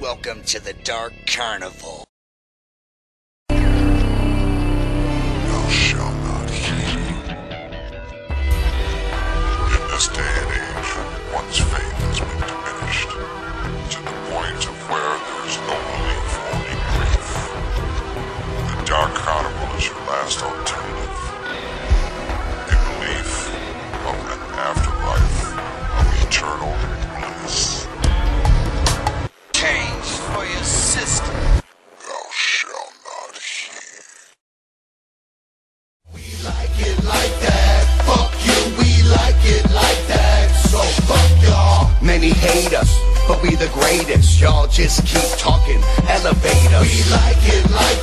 Welcome to the Dark Carnival. Thou shalt not heed. In this day and age, one's faith has been diminished to the point of where there is no belief, only grief. The Dark Carnival is your last alternative. Hate us, but we the greatest. Y'all just keep talking, elevate us. We like it like